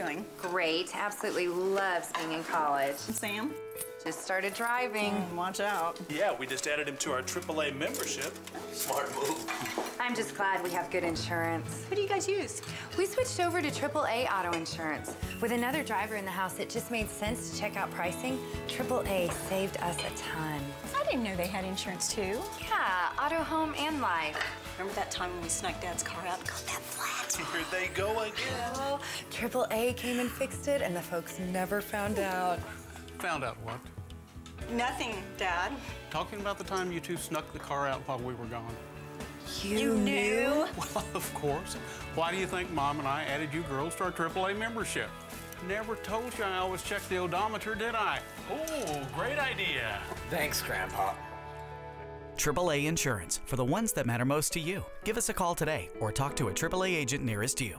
doing? Great. Absolutely loves being in college. Sam? Just started driving. Mm, watch out. Yeah, we just added him to our AAA membership. Smart move. I'm just glad we have good insurance. What do you guys use? We switched over to AAA auto insurance. With another driver in the house, it just made sense to check out pricing. AAA saved us a ton. I didn't know they had insurance too. Yeah, auto, home, and life. Remember that time when we snuck Dad's car out and got that flat? Here they go again. Oh, AAA came and fixed it, and the folks never found out. Found out what? Nothing, Dad. Talking about the time you two snuck the car out while we were gone. You, knew? Well, of course. Why do you think Mom and I added you girls to our AAA membership? Never told you I always checked the odometer, did I? Oh, great idea. Thanks, Grandpa. AAA Insurance, for the ones that matter most to you. Give us a call today or talk to a AAA agent nearest you.